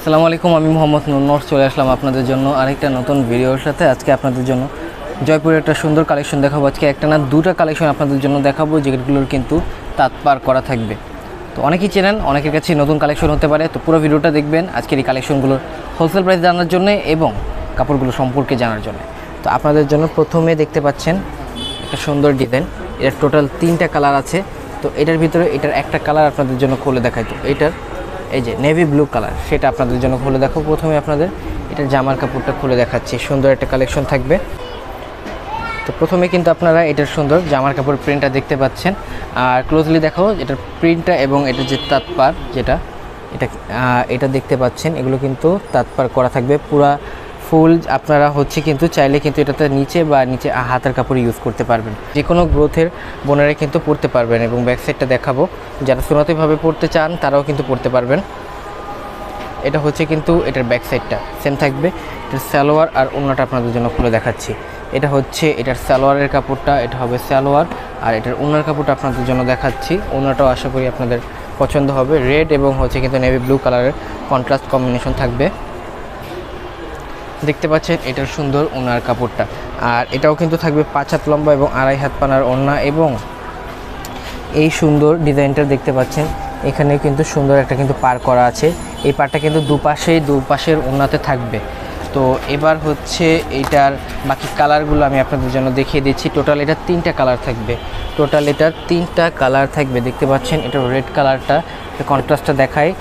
আসসালামু আলাইকুম, আমি মোহাম্মদ নুন্নর চলে আসলাম আপনাদের জন্য আরেকটা নতুন ভিডিওর সাথে। আজকে আপনাদের জন্য জয়পুরের একটা সুন্দর কালেকশন দেখাবো। আজকে একটা না দুটা কালেকশন আপনাদের জন্য দেখাবো, যেগুলোর কিন্তু তাৎপার করা থাকবে। তো অনেকেই চেনেন, অনেকের কাছে নতুন কালেকশন হতে পারে। তো পুরো ভিডিওটা দেখবেন আজকের এই কালেকশনগুলোর হোলসেল প্রাইস জানার জন্য এবং কাপড়গুলো সম্পর্কে জানার জন্য। তো আপনাদের জন্য প্রথমে দেখতে পাচ্ছেন একটা সুন্দর ডিজাইন এটার টোটাল তিনটা কালার আছে। তো এটার ভিতরে, এটার একটা কালার আপনাদের জন্য খুলে দেখাই। তো এটার এই যে নেভি ব্লু কালার সেটা আপনাদের জন্য খুলে দেখো প্রথমে আপনাদের এটা জামার কাপড়টা খুলে দেখাচ্ছি, সুন্দর একটা কালেকশন থাকবে। তো প্রথমে কিন্তু আপনারা এটার সুন্দর জামার কাপড় প্রিন্টটা দেখতে পাচ্ছেন। আর ক্লোজলি দেখো এটার প্রিন্টটা এবং এটা যে তাৎপার যেটা, এটা এটা দেখতে পাচ্ছেন, এগুলো কিন্তু তাৎপার করা থাকবে, পুরা ফুল আপনারা হচ্ছে কিন্তু চাইলে কিন্তু এটাতে নিচে বা নিচে হাতের কাপড় ইউজ করতে পারবেন। যে কোনো গ্রোথের বোনেরা কিন্তু পড়তে পারবেন এবং ব্যাক সাইডটা দেখাবো। যারা সুনতিভাবে পড়তে চান, তারাও কিন্তু পড়তে পারবেন। এটা হচ্ছে কিন্তু এটার ব্যাক সাইডটা সেম থাকবে। এটার সালোয়ার আর অন্যটা আপনাদের জন্য খুলে দেখাচ্ছি। এটা হচ্ছে এটার সালোয়ারের কাপড়টা, এটা হবে সালোয়ার। আর এটার ওনার কাপড়টা আপনাদের জন্য দেখাচ্ছি। ওনাটাও আশা করি আপনাদের পছন্দ হবে। রেড এবং হচ্ছে কিন্তু নেভি ব্লু কালারের কন্ট্রাস্ট কম্বিনেশন থাকবে। দেখতে পাচ্ছেন, এটার সুন্দর ওনার কাপড়টা। আর এটাও কিন্তু থাকবে পাঁচ হাত লম্বা এবং আড়াই হাত পানার ওড়না এবং এই সুন্দর ডিজাইনটা দেখতে পাচ্ছেন, এখানে কিন্তু সুন্দর একটা কিন্তু পার করা আছে। এই পারটা কিন্তু দুপাশেই, দুপাশের ওনাতে থাকবে। তো এবার হচ্ছে এইটার বাকি কালারগুলো আমি আপনাদের জন্য দেখিয়ে দিচ্ছি। টোটাল এটা তিনটা কালার থাকবে। টোটাল এটার তিনটা কালার থাকবে, দেখতে পাচ্ছেন এটা রেড কালারটা। কন্ট্রাস্টটা দেখায়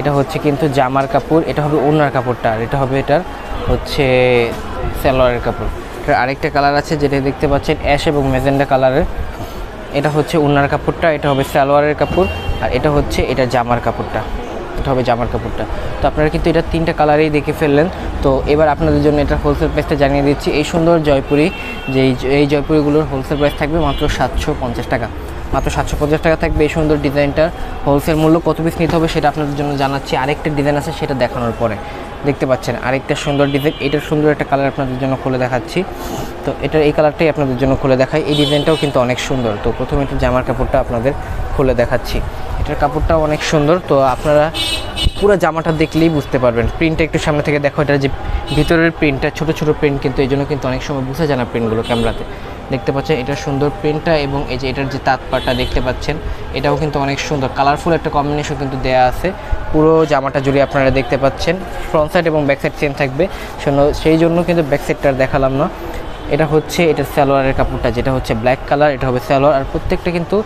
এটা হচ্ছে কিন্তু জামার কাপড়, এটা হবে ওনার কাপড়টা, আর এটা হবে এটার হচ্ছে সালোয়ারের কাপড়। আরেকটা কালার আছে যেটা দেখতে পাচ্ছেন অ্যাশ এবং মেজেন্ডা কালারের এটা হচ্ছে উন্নার কাপড়টা, এটা হবে সালোয়ারের কাপড়, আর এটা হচ্ছে এটা জামার কাপড়টা। এটা হবে জামার কাপড়টা। তো আপনারা কিন্তু এটা তিনটা কালারেই দেখে ফেললেন। তো এবার আপনাদের জন্য এটা হোলসেল প্রাইসটা জানিয়ে দিচ্ছি। এই সুন্দর জয়পুরি যে এই এই জয়পুরিগুলোর হোলসেল প্রাইস থাকবে মাত্র সাতশো পঞ্চাশ টাকা। মাত্র সাতশো পঞ্চাশ টাকা থাকবে। এই সুন্দর ডিজাইনটার হোলসেল মূল্য কত পিস নিতে হবে সেটা আপনাদের জন্য জানাচ্ছি। আরেকটা ডিজাইন আছে, সেটা দেখানোর পরে। দেখতে পাচ্ছেন, আরেকটা সুন্দর ডিজাইন। এটার সুন্দর একটা কালার আপনাদের জন্য খুলে দেখাচ্ছি। তো এটার এই কালারটাই আপনাদের জন্য খুলে দেখাই। এই ডিজাইনটাও কিন্তু অনেক সুন্দর। তো প্রথমে একটু জামার কাপড়টা আপনাদের খুলে দেখাচ্ছি। এটার কাপড়টাও অনেক সুন্দর। তো আপনারা পুরো জামাটা দেখলেই বুঝতে পারবেন। প্রিন্টটা একটু সামনে থেকে দেখো, এটার যে ভিতরের প্রিন্টটা ছোট ছোট প্রিন্ট কিন্তু এই জন্য কিন্তু অনেক সময় বোঝা যায় না প্রিন্টগুলো ক্যামেরাতে দেখতে পাচ্ছেন, এটা সুন্দর প্রিন্টটা এবং এই যে এটার যে তাৎপারটা দেখতে পাচ্ছেন, এটাও কিন্তু অনেক সুন্দর। কালারফুল একটা কম্বিনেশন কিন্তু দেয়া আছে। পুরো জামাটা জুড়ে আপনারা দেখতে পাচ্ছেন ফ্রন্ট সাইড এবং ব্যাক সাইড সেম থাকবে। সেই জন্য কিন্তু ব্যাক সাইডটা দেখালাম না। এটা হচ্ছে, এটা সালোয়ারের কাপড়টা, যেটা হচ্ছে ব্ল্যাক কালার এটা হবে সালোয়ার। আর প্রত্যেকটা কিন্তু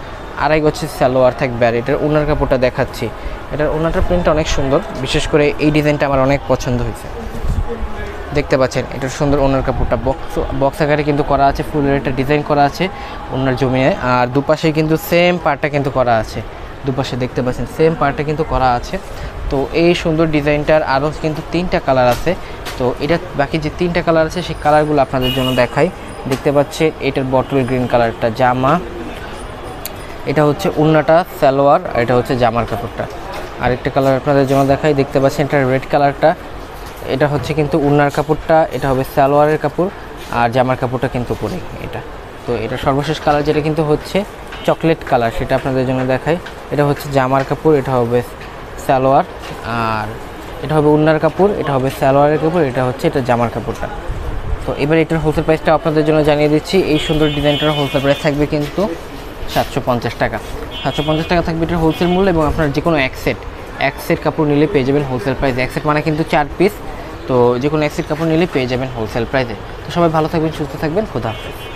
আড়াই গছে সালোয়ার থাকবে। আর এটার ওনার কাপড়টা দেখাচ্ছি। এটার ওনারটার প্রিন্টটা অনেক সুন্দর। বিশেষ করে এই ডিজাইনটা আমার অনেক পছন্দ হয়েছে। দেখতে পাচ্ছেন এটার সুন্দর ওনার কাপড়টা। বক্স বক্স আকারে কিন্তু করা আছে, ফুলের একটা ডিজাইন করা আছে ওনার জমিয়ে। আর দুপাশে কিন্তু সেম পার্টটা কিন্তু করা আছে। দুপাশে দেখতে পাচ্ছেন সেম পার্টটা কিন্তু করা আছে। তো এই সুন্দর ডিজাইনটার আরও কিন্তু তিনটা কালার আছে। তো এটা বাকি যে তিনটা কালার আছে, সেই কালারগুলো আপনাদের জন্য দেখাই। দেখতে পাচ্ছেন, এটার বটল গ্রিন কালারটা, জামা। এটা হচ্ছে উন্নাটা, সালোয়ার এটা হচ্ছে জামার কাপড়টা। আরেকটা কালার আপনাদের জন্য দেখাই, দেখতে পাচ্ছেন, এটা রেড কালারটা। এটা হচ্ছে কিন্তু উন্নার কাপড়টা, এটা হবে সালোয়ারের কাপড় আর জামার কাপড়টা কিন্তু পরে এটা। তো এটা সর্বশেষ কালার যেটা কিন্তু হচ্ছে চকলেট কালার সেটা আপনাদের জন্য দেখাই। এটা হচ্ছে জামার কাপড়, এটা হবে সালোয়ার আর এটা হবে উন্নার কাপড়, এটা হবে সালোয়ারের কাপড়, এটা হচ্ছে এটা জামার কাপড়টা। তো এবার এটার হোলসেল প্রাইসটা আপনাদের জন্য জানিয়ে দিচ্ছি। এই সুন্দর ডিজাইনটার হোলসেল প্রাইস থাকবে কিন্তু সাতশো পঞ্চাশ টাকা। সাতশো পঞ্চাশ টাকা থাকবে এটার হোলসেল মূল্য এবং আপনার যে কোনো এক সেট এক সেট কাপড় নিলে পেয়ে যাবেন হোলসেল প্রাইসে এক সেট মানে কিন্তু চার পিস তো যে কোনো এক্সিট কাপড় নিলে পেয়ে যাবেন হোলসেল প্রাইসে তো সবাই ভালো থাকবেন, সুস্থ থাকবেন, খোদা হাফেজ।